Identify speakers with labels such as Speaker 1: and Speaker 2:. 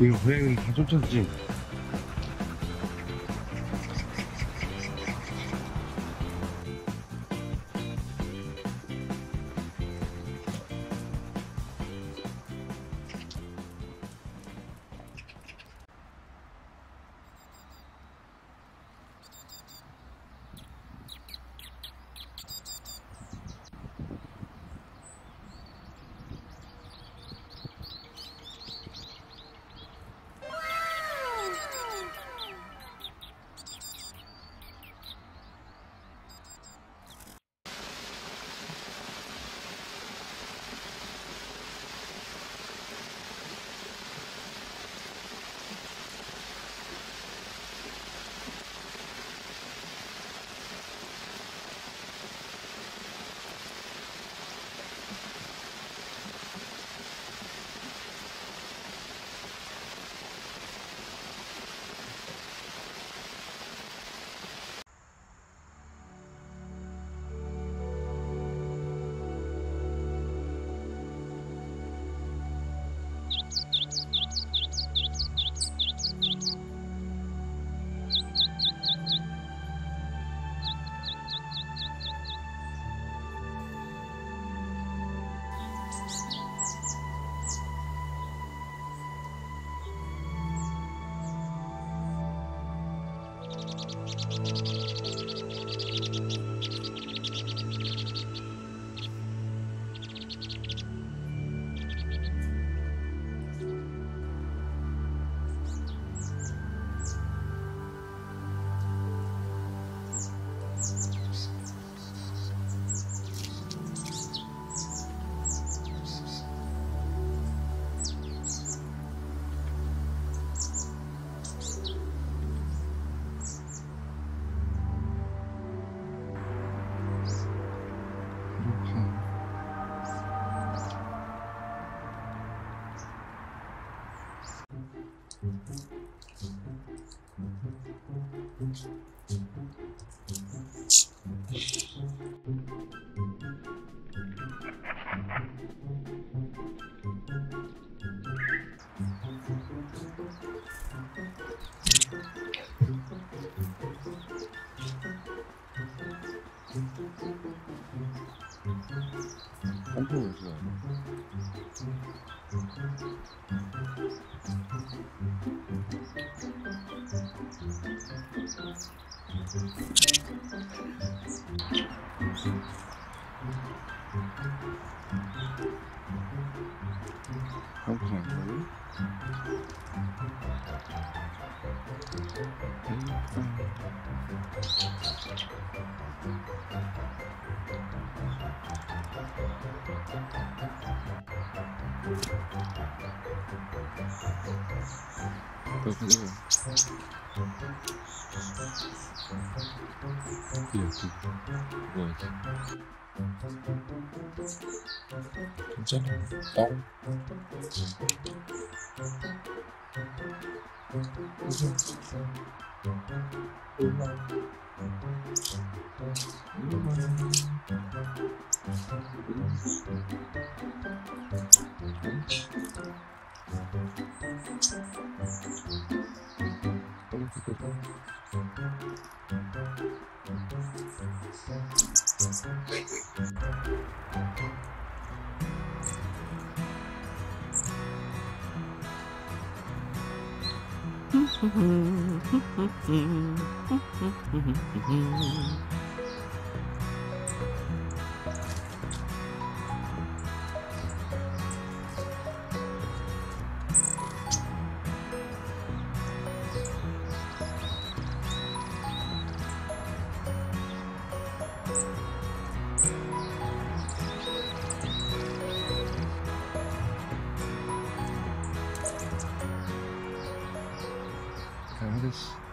Speaker 1: 이거 고양이 다 쫓았지? 엄청 맛있어. I'm kiểu của rất đau Thank you. Mm-hmm. mm-hmm. mm-hmm. mm-hmm. 지?